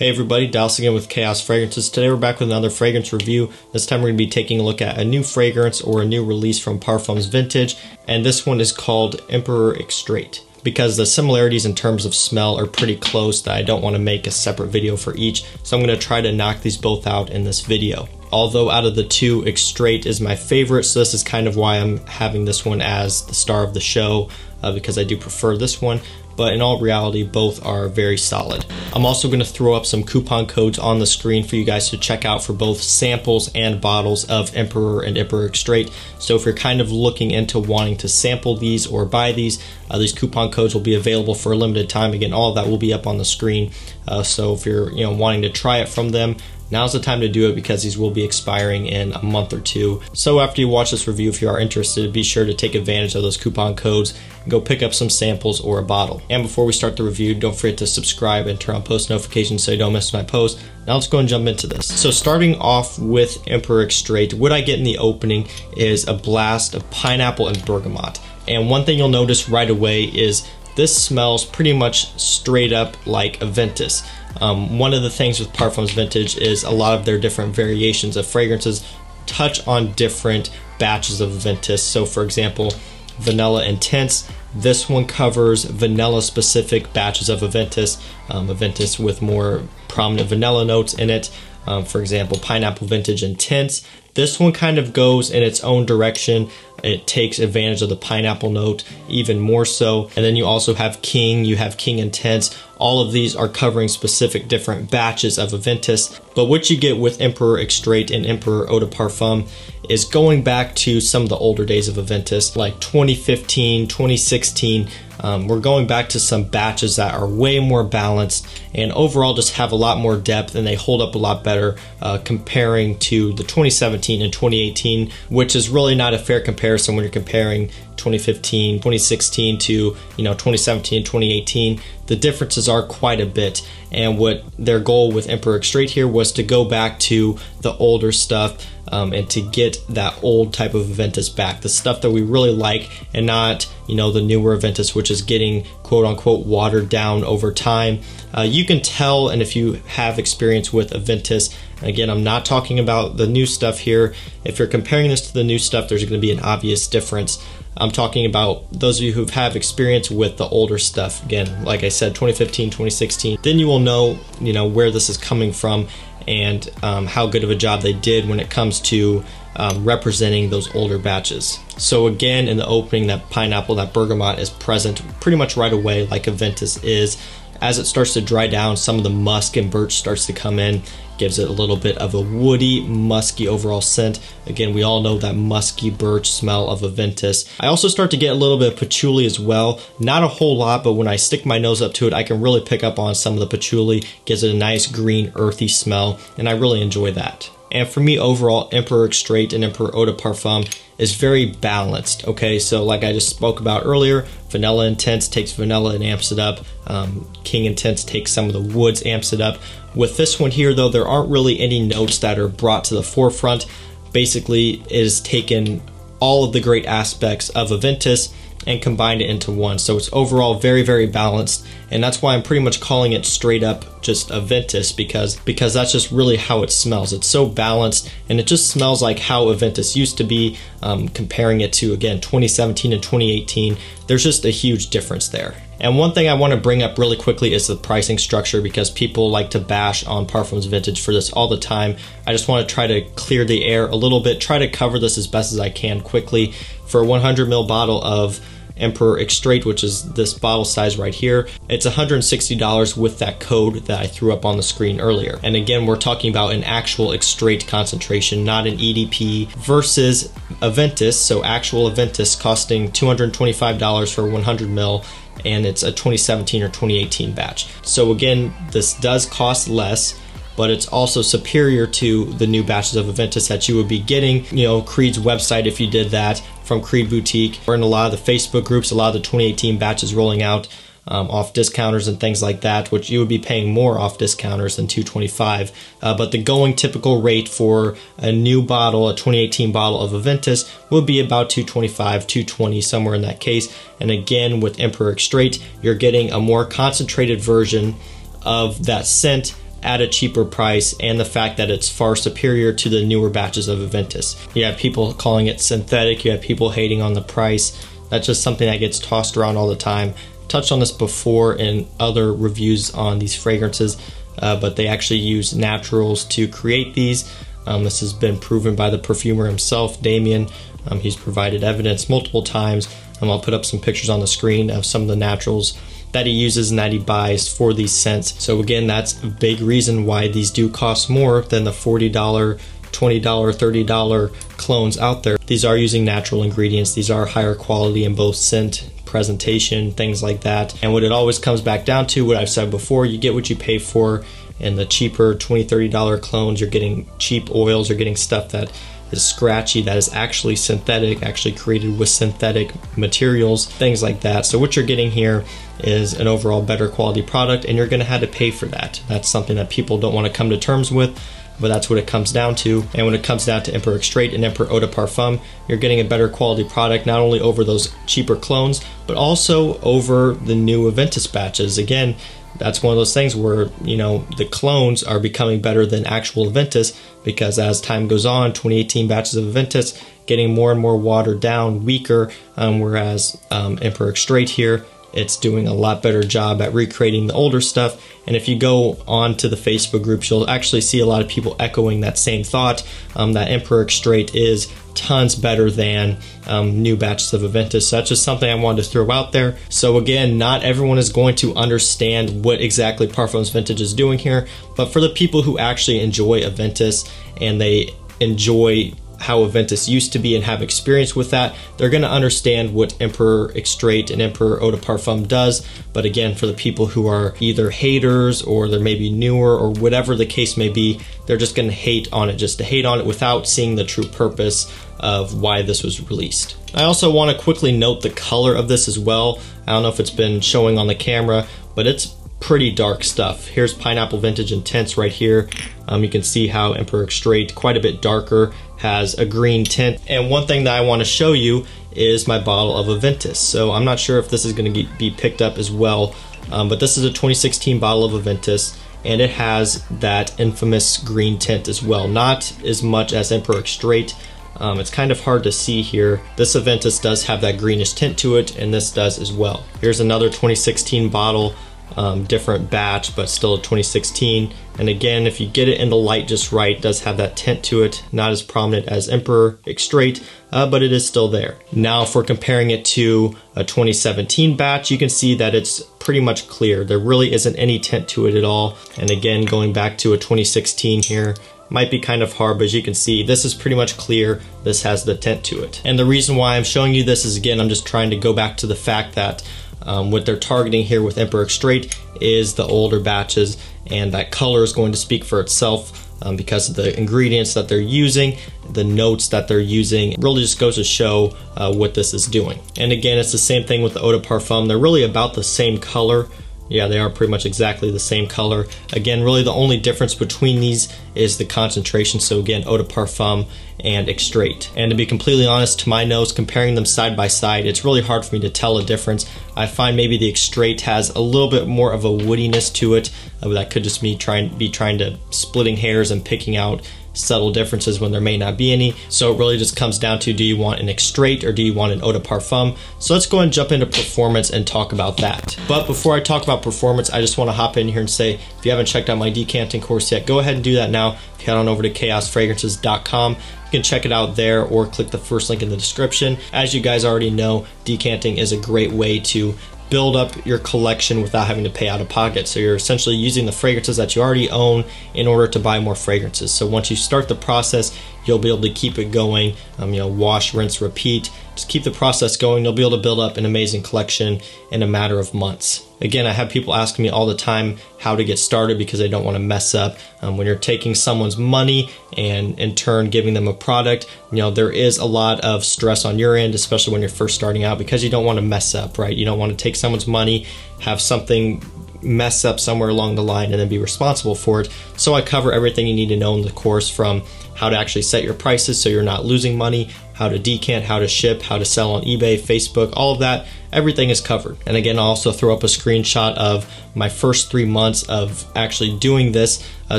Hey everybody, Dallas again with Chaos Fragrances. Today we're back with another fragrance review. This time we're going to be taking a look at a new fragrance or a new release from Parfums Vintage, and this one is called Emperor Extrait. Because the similarities in terms of smell are pretty close that I don't want to make a separate video for each, so I'm going to try to knock these both out in this video. Although out of the two, Extrait is my favorite, so this is kind of why I'm having this one as the star of the show, uh, because I do prefer this one but in all reality, both are very solid. I'm also going to throw up some coupon codes on the screen for you guys to check out for both samples and bottles of Emperor and Emperor Extrait. So if you're kind of looking into wanting to sample these or buy these, uh, these coupon codes will be available for a limited time. Again, all of that will be up on the screen. Uh, so if you're you know wanting to try it from them, Now's the time to do it because these will be expiring in a month or two. So after you watch this review, if you are interested, be sure to take advantage of those coupon codes and go pick up some samples or a bottle. And before we start the review, don't forget to subscribe and turn on post notifications so you don't miss my post. Now let's go and jump into this. So starting off with Emperor Extrait, what I get in the opening is a blast of pineapple and bergamot. And one thing you'll notice right away is this smells pretty much straight up like Aventus. Um, one of the things with Parfums Vintage is a lot of their different variations of fragrances touch on different batches of Aventus. So, for example, Vanilla Intense. This one covers vanilla specific batches of Aventus, um, Aventus with more prominent vanilla notes in it. Um, for example, Pineapple Vintage Intense. This one kind of goes in its own direction. It takes advantage of the pineapple note even more so. And then you also have King, you have King Intense. All of these are covering specific different batches of Aventus. But what you get with Emperor Extrait and Emperor Eau de Parfum is going back to some of the older days of Aventus, like 2015, 2016. Um, we're going back to some batches that are way more balanced and overall just have a lot more depth and they hold up a lot better uh, comparing to the 2017 and 2018, which is really not a fair comparison when you're comparing 2015, 2016 to you know 2017, 2018. The differences are quite a bit, and what their goal with Emperor Extrait here was to go back to the older stuff um, and to get that old type of Aventus back, the stuff that we really like, and not you know the newer Aventus, which is getting quote unquote watered down over time. Uh, you can tell, and if you have experience with Aventus, again, I'm not talking about the new stuff here. If you're comparing this to the new stuff, there's going to be an obvious difference. I'm talking about those of you who have experience with the older stuff. Again, like I said, 2015, 2016. Then you will know, you know, where this is coming from and um, how good of a job they did when it comes to um, representing those older batches. So again, in the opening, that pineapple, that bergamot is present pretty much right away, like Aventus is. As it starts to dry down, some of the musk and birch starts to come in, gives it a little bit of a woody, musky overall scent. Again, we all know that musky birch smell of Aventus. I also start to get a little bit of patchouli as well. Not a whole lot, but when I stick my nose up to it, I can really pick up on some of the patchouli. Gives it a nice green, earthy smell, and I really enjoy that. And for me, overall, Emperor Extrait and Emperor Eau de Parfum is very balanced. Okay, so like I just spoke about earlier, Vanilla Intense takes vanilla and amps it up. Um, King Intense takes some of the woods, amps it up. With this one here, though, there aren't really any notes that are brought to the forefront. Basically, it has taken all of the great aspects of Aventus and combined it into one. So it's overall very, very balanced. And that's why I'm pretty much calling it straight up just Aventus because because that's just really how it smells. It's so balanced and it just smells like how Aventus used to be. Um, comparing it to again 2017 and 2018, there's just a huge difference there. And one thing I want to bring up really quickly is the pricing structure because people like to bash on Parfums Vintage for this all the time. I just want to try to clear the air a little bit, try to cover this as best as I can quickly. For a 100 ml bottle of Emperor Extrait, which is this bottle size right here. It's $160 with that code that I threw up on the screen earlier. And again, we're talking about an actual Extrait concentration, not an EDP, versus Aventus, so actual Aventus costing $225 for 100 ml and it's a 2017 or 2018 batch. So again, this does cost less, but it's also superior to the new batches of Aventus that you would be getting, you know, Creed's website if you did that from Creed Boutique, or in a lot of the Facebook groups, a lot of the 2018 batches rolling out um, off discounters and things like that, which you would be paying more off discounters than 225. Uh, but the going typical rate for a new bottle, a 2018 bottle of Aventus, would be about 225, 220, somewhere in that case. And again, with Emperor Extrait, you're getting a more concentrated version of that scent at a cheaper price and the fact that it's far superior to the newer batches of Aventus. You have people calling it synthetic, you have people hating on the price. That's just something that gets tossed around all the time. Touched on this before in other reviews on these fragrances, uh, but they actually use naturals to create these. Um, this has been proven by the perfumer himself, Damien. Um, he's provided evidence multiple times. Um, I'll put up some pictures on the screen of some of the naturals that he uses and that he buys for these scents. So again, that's a big reason why these do cost more than the $40, $20, $30 clones out there. These are using natural ingredients. These are higher quality in both scent, presentation, things like that. And what it always comes back down to, what I've said before, you get what you pay for. In the cheaper $20, $30 clones, you're getting cheap oils, you're getting stuff that is scratchy that is actually synthetic, actually created with synthetic materials, things like that. So what you're getting here is an overall better quality product and you're going to have to pay for that. That's something that people don't want to come to terms with, but that's what it comes down to. And when it comes down to Emperor Extrait and Emperor Eau de Parfum, you're getting a better quality product not only over those cheaper clones, but also over the new Aventus batches. Again, that's one of those things where you know the clones are becoming better than actual Aventus because as time goes on, 2018 batches of Aventus getting more and more watered down, weaker, um, whereas um, Emperor Extrait here it's doing a lot better job at recreating the older stuff. And if you go on to the Facebook groups, you'll actually see a lot of people echoing that same thought um, that Emperor Extrait is tons better than um, new batches of Aventus. So that's just something I wanted to throw out there. So again, not everyone is going to understand what exactly Parfums Vintage is doing here, but for the people who actually enjoy Aventus and they enjoy how Aventus used to be and have experience with that, they're going to understand what Emperor Extrait and Emperor Eau de Parfum does. But again, for the people who are either haters or they're maybe newer or whatever the case may be, they're just going to hate on it just to hate on it without seeing the true purpose of why this was released. I also want to quickly note the color of this as well. I don't know if it's been showing on the camera, but it's pretty dark stuff. Here's Pineapple Vintage Intense right here. Um, you can see how Emperor Extrait, quite a bit darker, has a green tint. And one thing that I want to show you is my bottle of Aventus. So I'm not sure if this is going to be picked up as well, um, but this is a 2016 bottle of Aventus and it has that infamous green tint as well. Not as much as Emperor Extrait, Um, it's kind of hard to see here. This Aventus does have that greenish tint to it and this does as well. Here's another 2016 bottle um, different batch, but still a 2016. And again, if you get it in the light just right, does have that tint to it, not as prominent as Emperor Extrait, uh, but it is still there. Now, we're comparing it to a 2017 batch, you can see that it's pretty much clear. There really isn't any tint to it at all. And again, going back to a 2016 here, might be kind of hard, but as you can see, this is pretty much clear. This has the tint to it. And the reason why I'm showing you this is, again, I'm just trying to go back to the fact that um, what they're targeting here with Emperor Extrait is the older batches, and that color is going to speak for itself um, because of the ingredients that they're using, the notes that they're using. It really just goes to show uh, what this is doing. And again, it's the same thing with the Eau de Parfum. They're really about the same color. Yeah, they are pretty much exactly the same color. Again, really the only difference between these is the concentration. So again, Eau de Parfum and Extrait. And to be completely honest, to my nose, comparing them side by side, it's really hard for me to tell a difference. I find maybe the Extrait has a little bit more of a woodiness to it. Uh, that could just be trying be trying to splitting hairs and picking out subtle differences when there may not be any. So it really just comes down to do you want an extrait or do you want an eau de parfum? So let's go and jump into performance and talk about that. But before I talk about performance, I just want to hop in here and say if you haven't checked out my decanting course yet, go ahead and do that now. If you head on over to chaosfragrances.com, you can check it out there or click the first link in the description. As you guys already know, decanting is a great way to build up your collection without having to pay out of pocket. So you're essentially using the fragrances that you already own in order to buy more fragrances. So once you start the process, you'll be able to keep it going. Um, you know, wash, rinse, repeat. Just keep the process going. You'll be able to build up an amazing collection in a matter of months. Again, I have people asking me all the time how to get started because they don't want to mess up. Um, when you're taking someone's money and in turn giving them a product, you know, there is a lot of stress on your end, especially when you're first starting out because you don't want to mess up, right? You don't want to take someone's money, have something mess up somewhere along the line and then be responsible for it. So I cover everything you need to know in the course from how to actually set your prices so you're not losing money, how to decant, how to ship, how to sell on eBay, Facebook, all of that. Everything is covered. And again, I'll also throw up a screenshot of my first three months of actually doing this uh,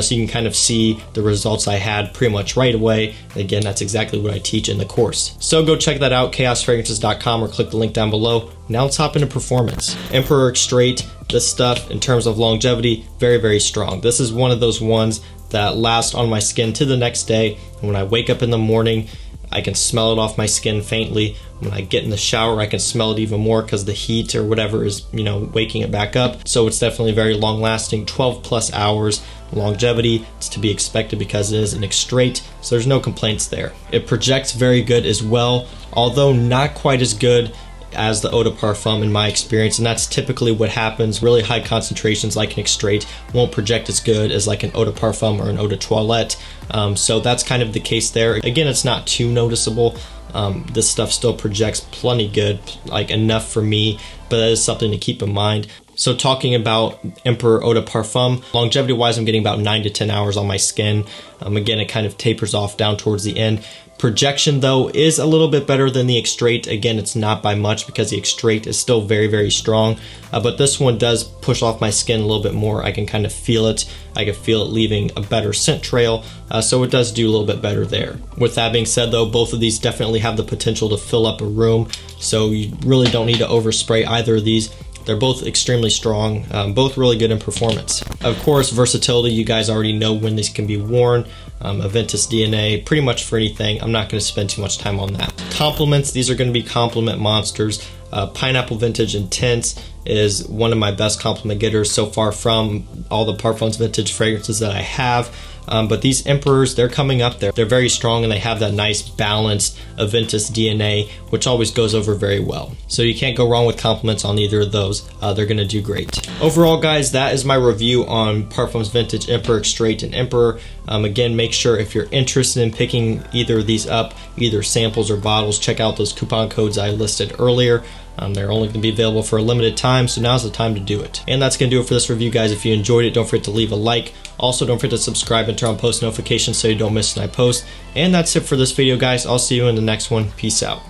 so you can kind of see the results I had pretty much right away. Again, that's exactly what I teach in the course. So go check that out, chaosfragrances.com or click the link down below. Now let's hop into performance. Emperor Extrait, this stuff in terms of longevity, very, very strong. This is one of those ones that last on my skin to the next day. And when I wake up in the morning, I can smell it off my skin faintly. When I get in the shower, I can smell it even more because the heat or whatever is, you know, waking it back up. So it's definitely very long lasting, 12 plus hours longevity. It's to be expected because it is an extrait, so there's no complaints there. It projects very good as well, although not quite as good as the eau de parfum in my experience, and that's typically what happens. Really high concentrations like an extrait won't project as good as like an eau de parfum or an eau de toilette. Um, so that's kind of the case there. Again, it's not too noticeable. Um, this stuff still projects plenty good, like enough for me, but that is something to keep in mind. So talking about Emperor Eau de Parfum, longevity wise, I'm getting about 9 to 10 hours on my skin. Um, again, it kind of tapers off down towards the end. Projection though is a little bit better than the Extrait. Again, it's not by much because the Extrait is still very, very strong. Uh, but this one does push off my skin a little bit more. I can kind of feel it. I can feel it leaving a better scent trail. Uh, so it does do a little bit better there. With that being said though, both of these definitely have the potential to fill up a room. So you really don't need to overspray either of these. They're both extremely strong, um, both really good in performance. Of course, versatility, you guys already know when these can be worn. Um, Aventus DNA, pretty much for anything. I'm not going to spend too much time on that. Compliments, these are going to be compliment monsters. Uh, Pineapple Vintage Intense is one of my best compliment getters so far from all the Parfums Vintage fragrances that I have. Um, but these Emperors, they're coming up there. They're very strong and they have that nice balanced Aventus DNA, which always goes over very well. So you can't go wrong with compliments on either of those. Uh, they're gonna do great. Overall, guys, that is my review on Parfums Vintage Emperor Extrait and Emperor. Um, again, make sure if you're interested in picking either of these up, either samples or bottles, check out those coupon codes I listed earlier. Um, they're only going to be available for a limited time, so now's the time to do it. And that's going to do it for this review, guys. If you enjoyed it, don't forget to leave a like. Also, don't forget to subscribe and turn on post notifications so you don't miss when I post. And that's it for this video, guys. I'll see you in the next one. Peace out.